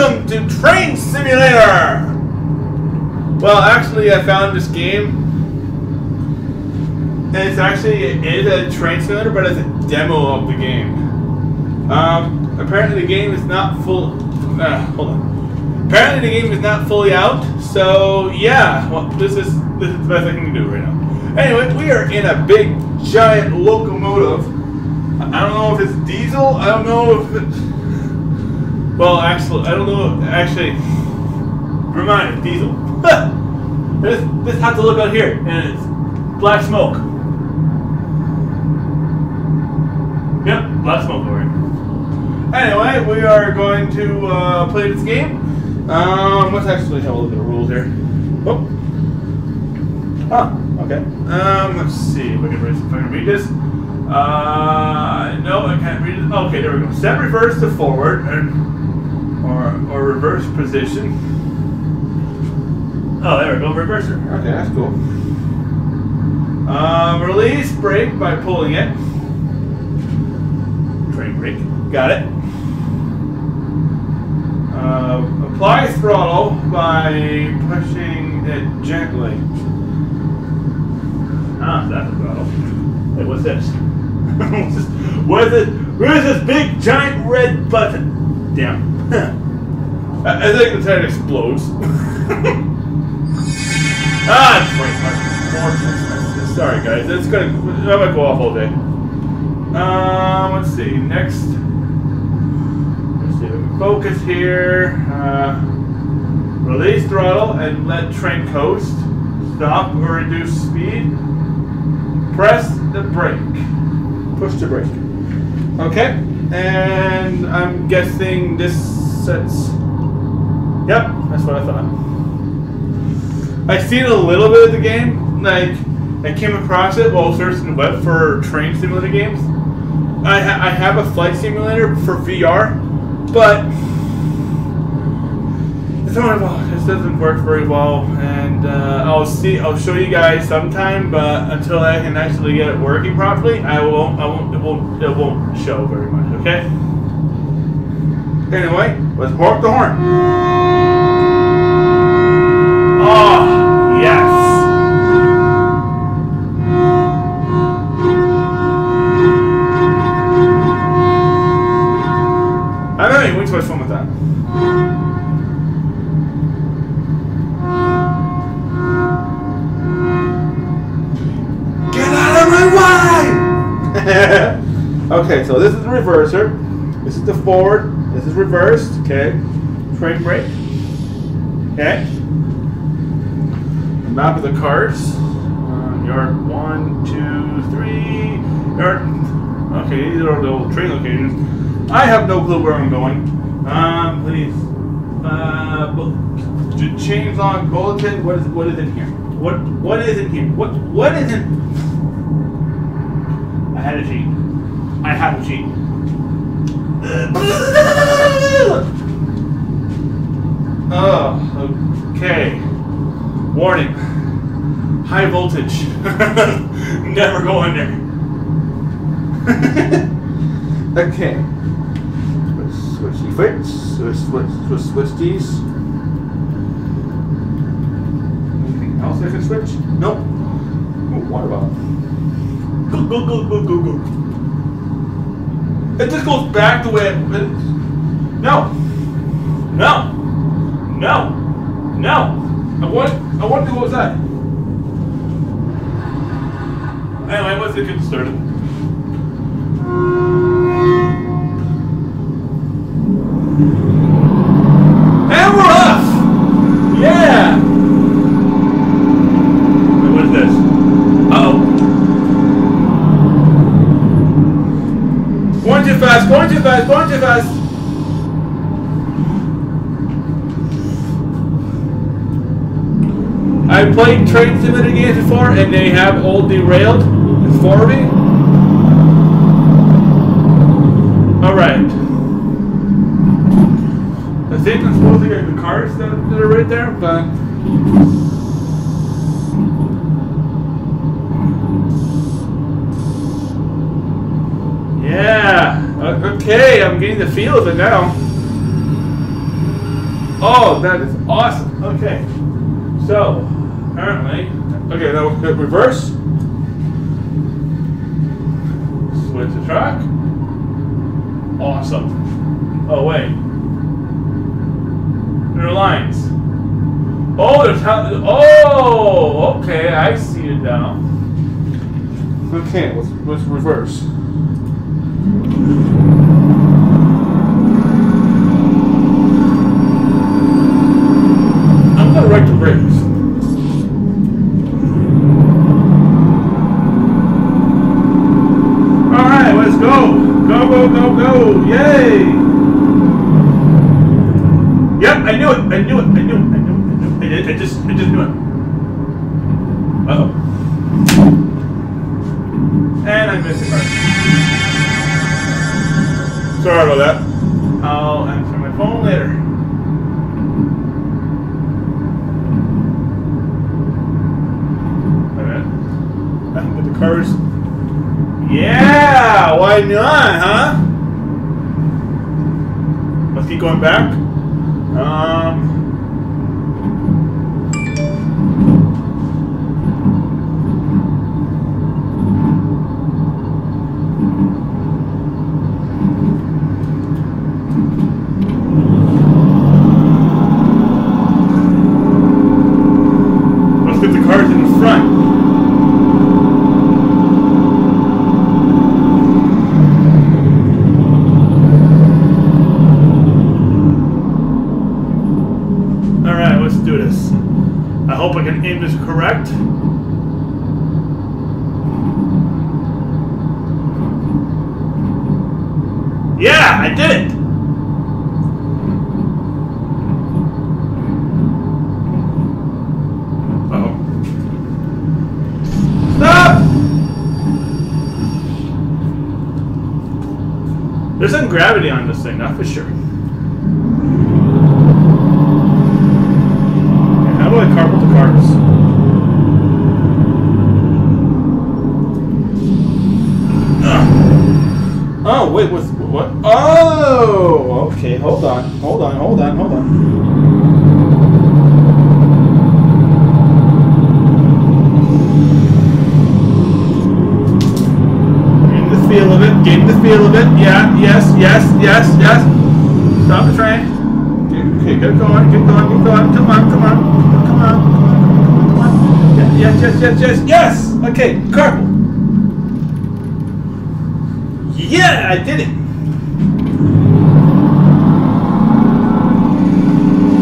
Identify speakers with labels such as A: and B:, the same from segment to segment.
A: welcome to Train Simulator! Well, actually, I found this game, and it's actually it is a train simulator, but it's a demo of the game. Um, apparently, the game is not full. Uh, hold on. Apparently, the game is not fully out, so yeah. Well, this is this is the best I can do right now. Anyway, we are in a big, giant locomotive. I don't know if it's diesel. I don't know if well, actually, I don't know. Actually, remind diesel. this this has to look out here, and it's black smoke. Yep, black smoke over. Anyway, we are going to uh, play this game. Um, let's actually have a look at the rules here. Oh. Ah, okay. Um, let's see if I can read, this. Uh, no, I can't read it. Okay, there we go. Set reverse to forward and or or reverse position. Oh, there we go, reverser. Okay, that's cool. Um, release brake by pulling it. Train brake. Got it. Uh, apply throttle by pushing it gently. Ah, that's a throttle. Hey, what's this? what's this? What is this? Where's this big giant red button? Damn. I, think the tire explodes. ah, it's Sorry, guys. It's gonna. I might go off all day. Um, let's see. Next. Let's see. Focus here. Uh, release throttle and let train coast. Stop or reduce speed. Press the brake. Push the brake. Okay. And I'm guessing this Yep, that's what I thought. I've seen a little bit of the game. Like, I came across it while searching the web for train simulator games. I, ha I have a flight simulator for VR, but it's not this doesn't work very well, and uh, I'll see. I'll show you guys sometime, but until I can actually get it working properly, I won't. I won't. It won't. It won't show very much. Okay. Anyway, let's honk the horn. Oh, yes. I don't know, way too much fun with that. Get out of my way! okay, so this is the reverser. This is the forward. This is reversed. Okay. Train brake. Okay. The map of the cars. Uh, yard one, two, three. Yard. Okay, these are the old train locations. I have no clue where I'm going. Um, please. Uh, bu- change log bulletin. What is what is in here? What what is in here? What what is in? I had a cheat. I have a cheat. Oh, okay. Warning. High voltage. Never go in there. okay. Switch, switch, switch, switch, switch, switch, these. Anything else I can switch? Nope. Oh, water bottle. Go, go, go, go, go, go. It just goes back the way it is. No. No. No. No. I want I want to what was that? Anyway, let's get started. And we're off! Yeah! Wait, what is this? Uh-oh. Going too fast, going too fast. I've played train simulator games before and they have all derailed for me. Alright. I think I'm supposed to get the cars that, that are right there, but Yeah. o- Okay, Getting the feel of it now. Oh, that is awesome. Okay. So, apparently, okay, now reverse. Switch the track. Awesome. Oh, wait. There are lines. Oh, there's how. Oh, okay, I see it now. Okay, let's, let's reverse. Go. Go, go, go. Yay! Yep, I knew it. I knew it. I knew it. I knew it. I knew it. I, I just, I just knew it. Uh oh. And I missed it. Right. Sorry about that. I'll answer my phone later. Cars. Yeah, why not, huh? Let's keep going back. Um. Let's get the cars in the front. All right, let's do this. I hope I can aim this correct. Yeah, I did it. Uh-oh. Stop! There's some gravity on this thing, not for sure. How do I carpet the cars? Ah. Oh, wait, what's what? Oh, okay, hold on, hold on, hold on, hold on. Getting the feel of it, getting the feel of it. Yeah, yes, yes, yes, yes. Stop the train. Okay, get going, get going, get going. Come on, come on, come on, come on. Yes, yes, yes, yes, yes. Okay, carpool. Yeah, I did it.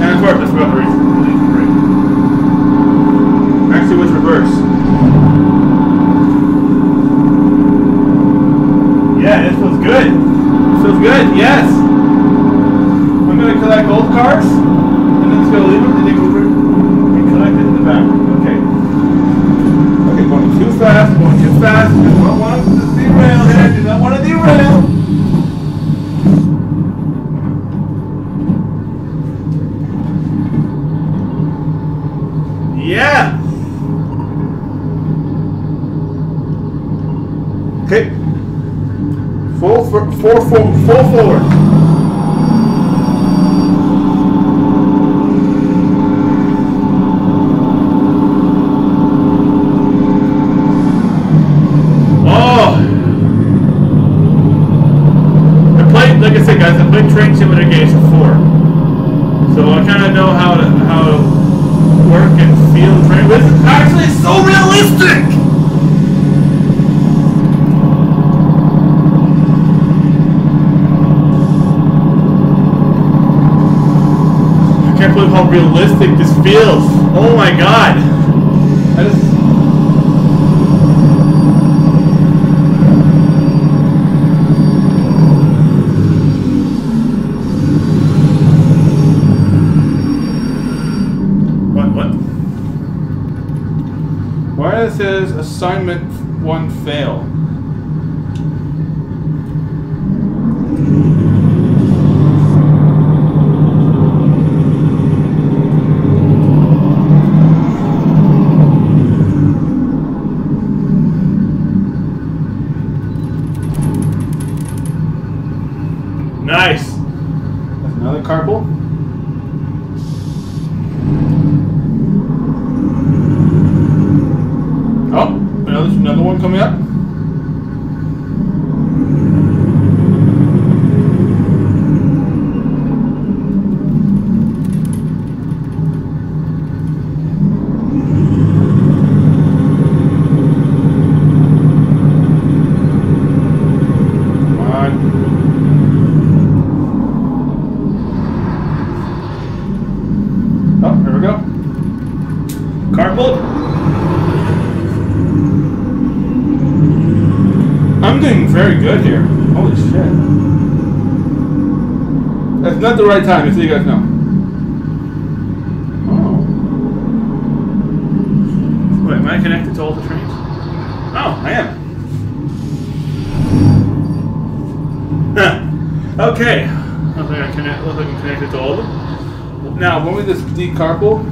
A: And of course, that's about release release the brake. Actually, what's reverse? Yeah, this feels good. This feels good. Yes. I'm gonna collect both cars, and then just gonna leave them, they go over and collect it in the back. Okay. Okay, going too fast, going too fast. I don't want to derail here. Do not want to derail. Yeah. Okay. Full, for, full, forward. Oh! I played, like I said, guys, I played Train Simulator games before, so I kind of know how to how to work and feel train. But it's actually so realistic. I can't believe how realistic this feels. Oh my god! I just. What? What? Why it says assignment one fail? Nice. That's another carpool. coming up. Come on. Oh, here we go. Carpool. I'm doing very good here. Holy shit. That's not the right time, just so you guys know. Oh. Wait, am I connected to all the trains? Oh, I am. Okay. Looks like, I connect, like I'm connected to all of them. Now, when we this decarpool,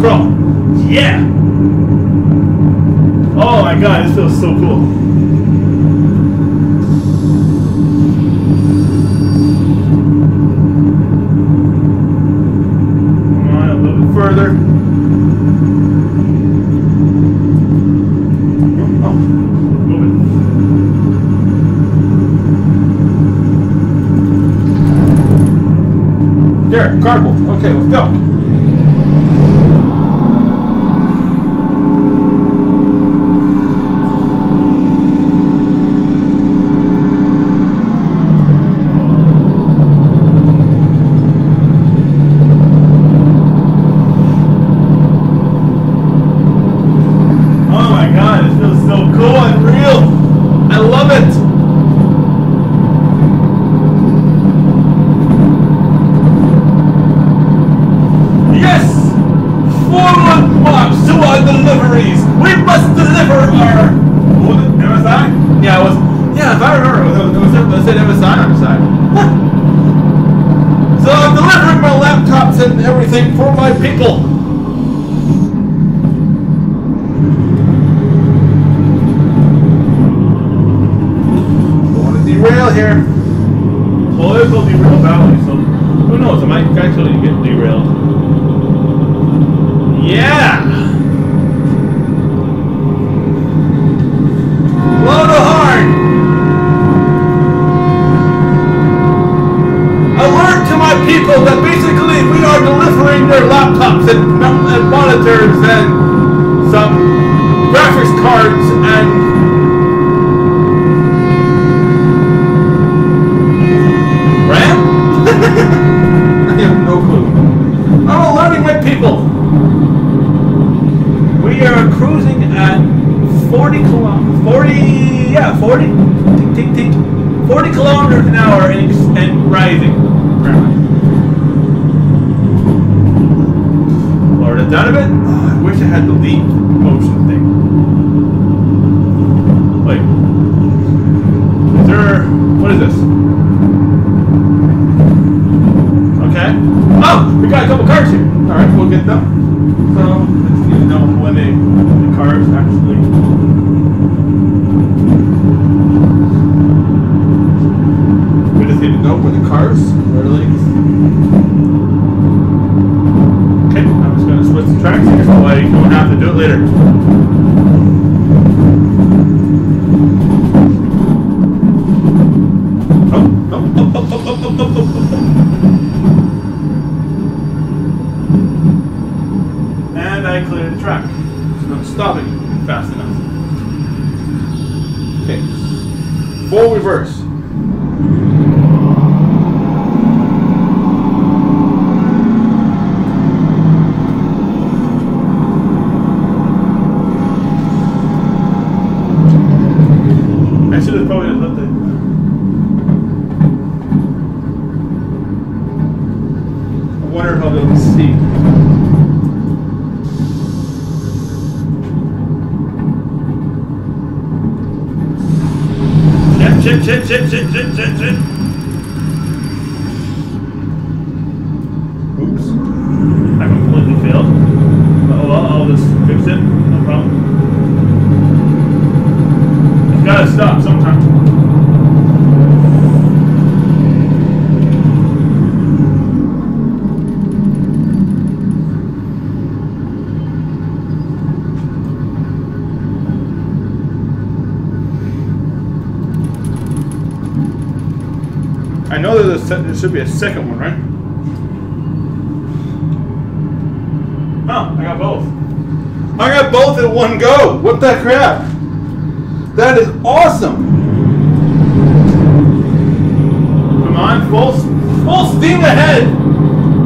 A: crawl. Yeah! Oh my god, this feels so cool. Come on, a little bit further. Oh, moving. There, carpool. Okay, let's go. Oh my god, this feels so cool and real. I love it. Yes! Forward march to our deliveries! We must deliver our... What was it? MSI? Yeah, it was... It was, it was, it MSI the side. so I'm delivering my laptops and everything for my people. Don't want to derail here. Will derail Valley, 40, tick, tick, tick, 40 kilometers an hour and, and rising. apparently. Lowered it down a bit. Oh, I wish I had the leap motion thing. Like, is there, what is this? Okay. Oh, we got a couple cars here. All right, we'll get them. So let's need to know when they, the cars actually. to go for the cars, or ladies. Okay, I'm just going to switch the tracks here so I don't have to do it later. Oh, oh, oh, and I cleared the track. It's not stopping fast enough. Okay. Full reverse. sit, sit, sit, sit, sit, sit, sit. Should be a second one, right? Oh, I got both. I got both in one go. What the crap? That is awesome. Come on, full full steam ahead.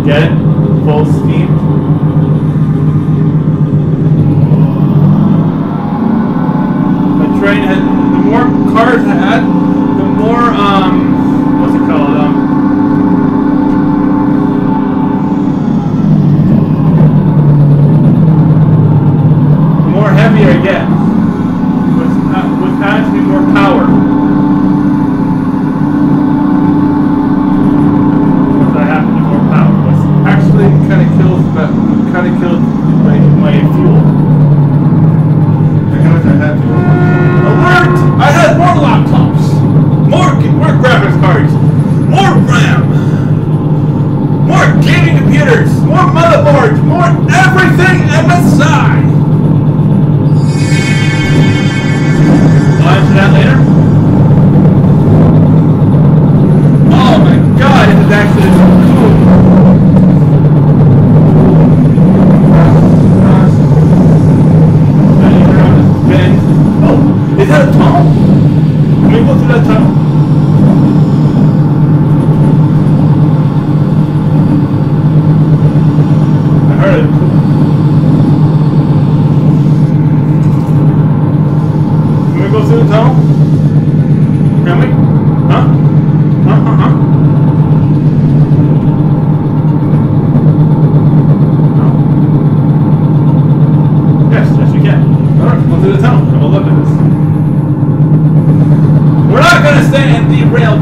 A: Get it? Full steam. The train had the more cars it had, the more um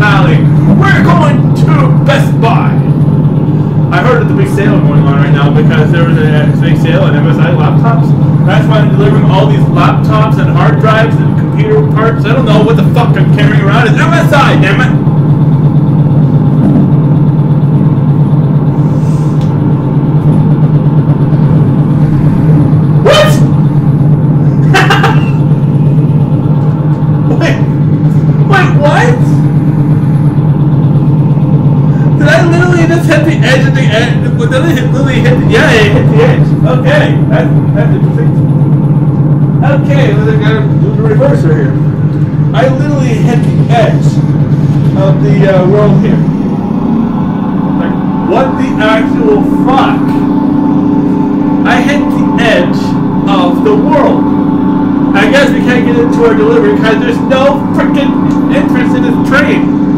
A: We're going to Best Buy. I heard that the big sale going on right now because there was a big sale on MSI laptops. That's why I'm delivering all these laptops and hard drives and computer parts. I don't know what the fuck I'm carrying around. It's MSI, damn it! Okay, that, that's interesting. Okay, well, I gotta do the reverser here. I literally hit the edge of the uh, world here. Like, what the actual fuck? I hit the edge of the world. I guess we can't get into our delivery because there's no freaking entrance in this train.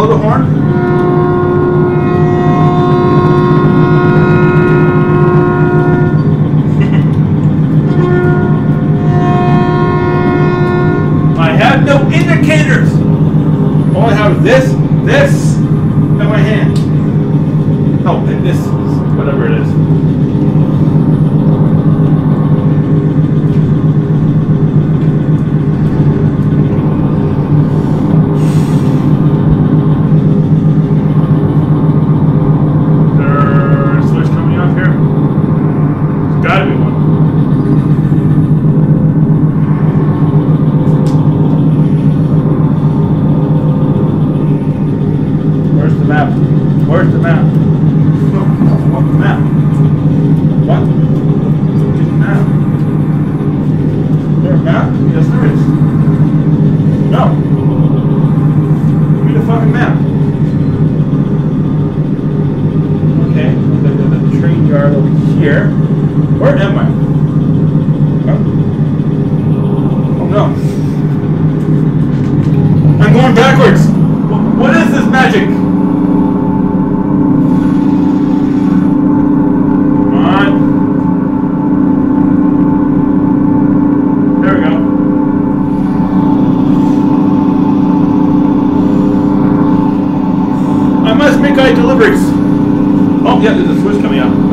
A: blowed a horn? yeah, there's a switch coming up.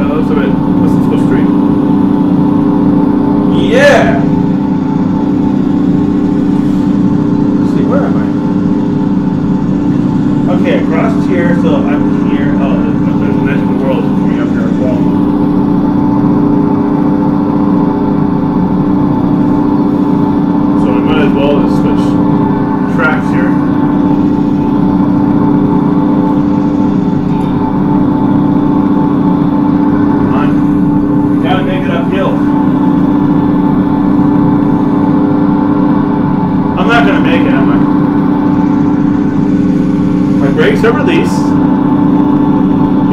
A: brakes are released.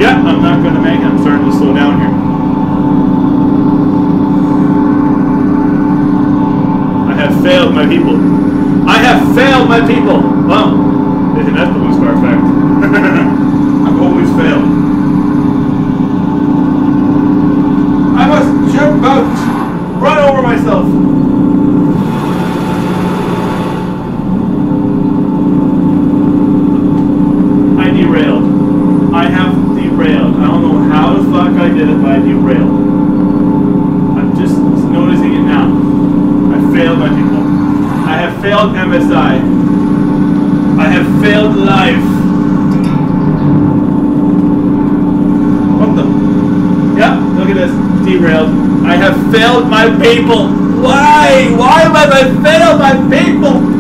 A: Yeah, I'm not going to make it. I'm starting to slow down here. I have failed my people. I have failed my people. Well, that's the most far fact. I've always failed. I must jump out. Run over myself. derailed. I have failed my people. Why? Why have I failed my people?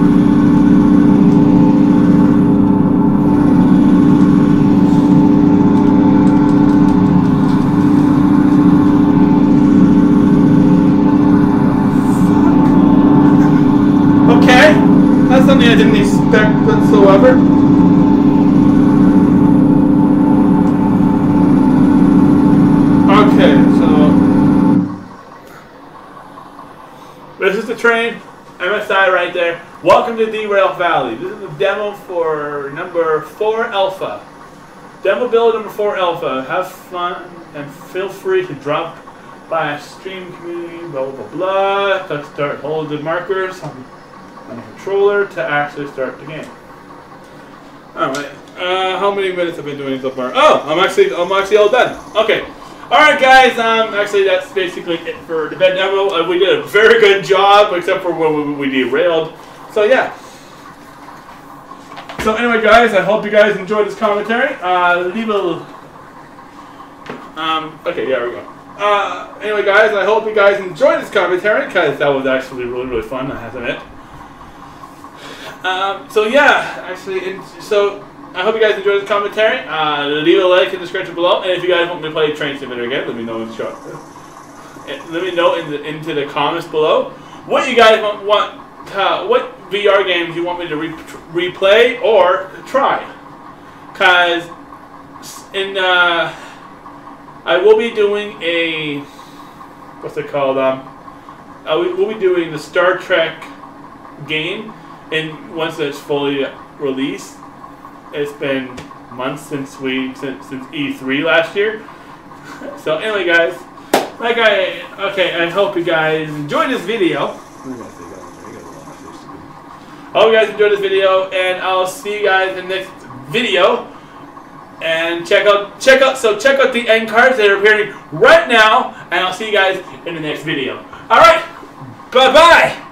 A: train, MSI right there. Welcome to Derail Valley. This is the demo for number 4 Alpha. Demo build number 4 Alpha. Have fun and feel free to drop by Steam community, blah blah blah. Let's start holding markers on, on the controller to actually start the game. Alright, uh, how many minutes have I been doing so far? Oh, I'm actually, I'm actually all done. Okay. Alright guys, um actually that's basically it for the bed demo. Uh, we did a very good job except for when we, we derailed. So yeah. So anyway guys, I hope you guys enjoyed this commentary. Uh leave a um okay, yeah, we go. Uh, anyway, guys, I hope you guys enjoyed this commentary because that was actually really, really fun. I have to admit. Um, so yeah, actually, so I hope you guys enjoyed this commentary. Uh, leave a like in the description below, and if you guys want me to play Train Simulator again, let me know in the short. Let me know in the into the comments below what you guys want, want uh, what VR games you want me to re replay or try. Cause in uh, I will be doing a what's it called? Um, I will we'll be doing the Star Trek game, and once it's fully released, it's been months since we since, since E3 last year. so anyway, guys, like I okay, I hope you guys enjoyed this video. I Hope you guys enjoyed this video, and I'll see you guys in the next video and check out check out so check out the end cards that are appearing right now and I'll see you guys in the next video. Alright, bye bye!